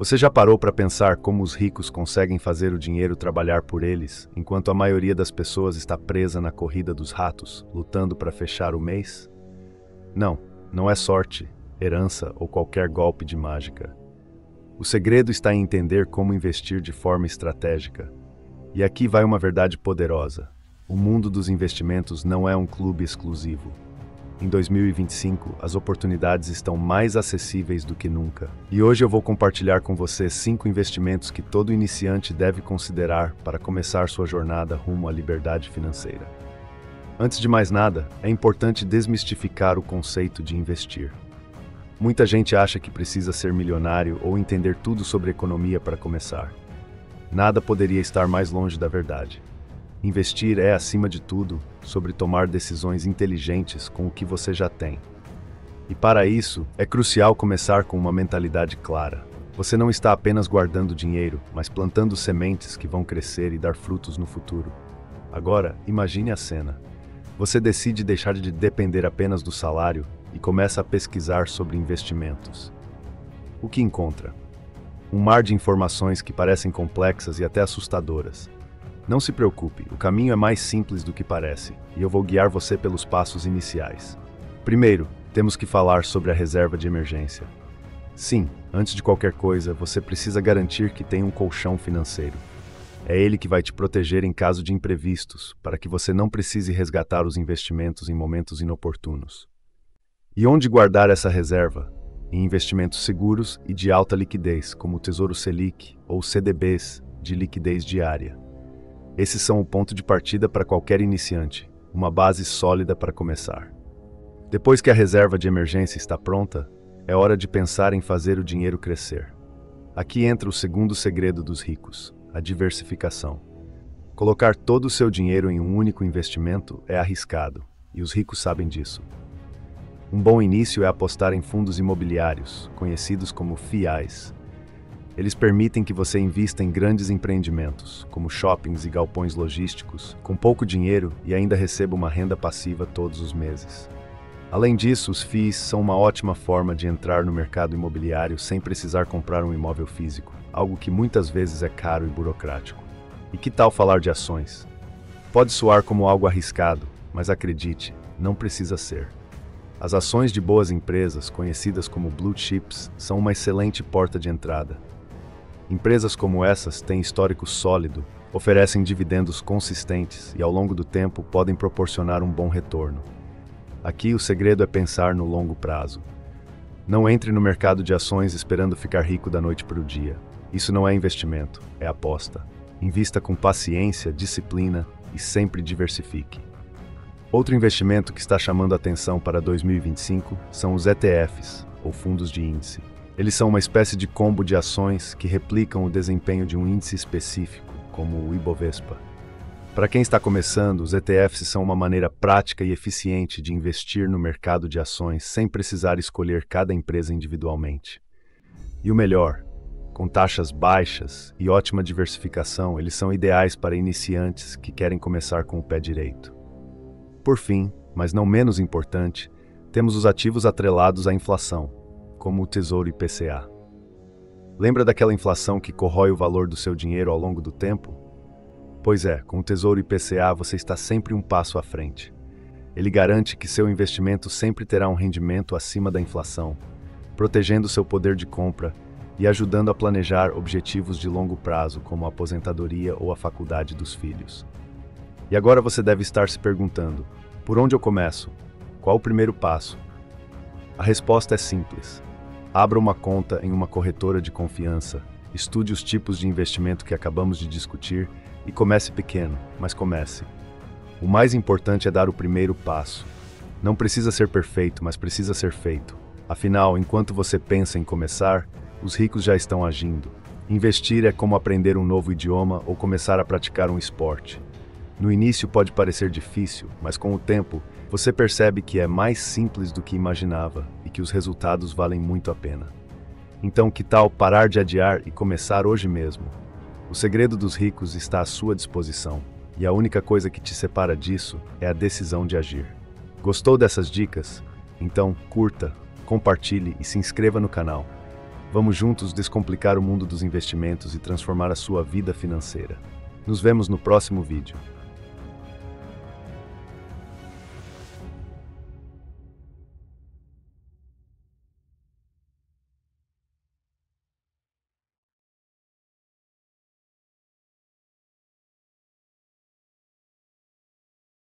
Você já parou para pensar como os ricos conseguem fazer o dinheiro trabalhar por eles, enquanto a maioria das pessoas está presa na corrida dos ratos, lutando para fechar o mês? Não, não é sorte, herança ou qualquer golpe de mágica. O segredo está em entender como investir de forma estratégica. E aqui vai uma verdade poderosa: o mundo dos investimentos não é um clube exclusivo. Em 2025, as oportunidades estão mais acessíveis do que nunca. E hoje eu vou compartilhar com você cinco investimentos que todo iniciante deve considerar para começar sua jornada rumo à liberdade financeira. Antes de mais nada, é importante desmistificar o conceito de investir. Muita gente acha que precisa ser milionário ou entender tudo sobre economia para começar. Nada poderia estar mais longe da verdade. Investir é, acima de tudo, sobre tomar decisões inteligentes com o que você já tem. E para isso, é crucial começar com uma mentalidade clara. Você não está apenas guardando dinheiro, mas plantando sementes que vão crescer e dar frutos no futuro. Agora, imagine a cena. Você decide deixar de depender apenas do salário e começa a pesquisar sobre investimentos. O que encontra? Um mar de informações que parecem complexas e até assustadoras. Não se preocupe, o caminho é mais simples do que parece, e eu vou guiar você pelos passos iniciais. Primeiro, temos que falar sobre a reserva de emergência. Sim, antes de qualquer coisa, você precisa garantir que tem um colchão financeiro. É ele que vai te proteger em caso de imprevistos, para que você não precise resgatar os investimentos em momentos inoportunos. E onde guardar essa reserva? Em investimentos seguros e de alta liquidez, como o Tesouro Selic ou CDBs de liquidez diária. Esses são o ponto de partida para qualquer iniciante, uma base sólida para começar. Depois que a reserva de emergência está pronta, é hora de pensar em fazer o dinheiro crescer. Aqui entra o segundo segredo dos ricos, a diversificação. Colocar todo o seu dinheiro em um único investimento é arriscado, e os ricos sabem disso. Um bom início é apostar em fundos imobiliários, conhecidos como FIAs. Eles permitem que você invista em grandes empreendimentos, como shoppings e galpões logísticos, com pouco dinheiro e ainda receba uma renda passiva todos os meses. Além disso, os FIIs são uma ótima forma de entrar no mercado imobiliário sem precisar comprar um imóvel físico, algo que muitas vezes é caro e burocrático. E que tal falar de ações? Pode soar como algo arriscado, mas acredite, não precisa ser. As ações de boas empresas, conhecidas como blue chips, são uma excelente porta de entrada. Empresas como essas têm histórico sólido, oferecem dividendos consistentes e, ao longo do tempo, podem proporcionar um bom retorno. Aqui o segredo é pensar no longo prazo. Não entre no mercado de ações esperando ficar rico da noite para o dia. Isso não é investimento, é aposta. Invista com paciência, disciplina e sempre diversifique. Outro investimento que está chamando atenção para 2025 são os ETFs, ou fundos de índice. Eles são uma espécie de combo de ações que replicam o desempenho de um índice específico, como o Ibovespa. Para quem está começando, os ETFs são uma maneira prática e eficiente de investir no mercado de ações sem precisar escolher cada empresa individualmente. E o melhor, com taxas baixas e ótima diversificação, eles são ideais para iniciantes que querem começar com o pé direito. Por fim, mas não menos importante, temos os ativos atrelados à inflação, como o Tesouro IPCA. Lembra daquela inflação que corrói o valor do seu dinheiro ao longo do tempo? Pois é, com o Tesouro IPCA você está sempre um passo à frente. Ele garante que seu investimento sempre terá um rendimento acima da inflação, protegendo seu poder de compra e ajudando a planejar objetivos de longo prazo, como a aposentadoria ou a faculdade dos filhos. E agora você deve estar se perguntando: por onde eu começo? Qual o primeiro passo? A resposta é simples. Abra uma conta em uma corretora de confiança, estude os tipos de investimento que acabamos de discutir e comece pequeno, mas comece. O mais importante é dar o primeiro passo. Não precisa ser perfeito, mas precisa ser feito. Afinal, enquanto você pensa em começar, os ricos já estão agindo. Investir é como aprender um novo idioma ou começar a praticar um esporte. No início pode parecer difícil, mas com o tempo você percebe que é mais simples do que imaginava e que os resultados valem muito a pena. Então, que tal parar de adiar e começar hoje mesmo? O segredo dos ricos está à sua disposição, e a única coisa que te separa disso é a decisão de agir. Gostou dessas dicas? Então, curta, compartilhe e se inscreva no canal. Vamos juntos descomplicar o mundo dos investimentos e transformar a sua vida financeira. Nos vemos no próximo vídeo.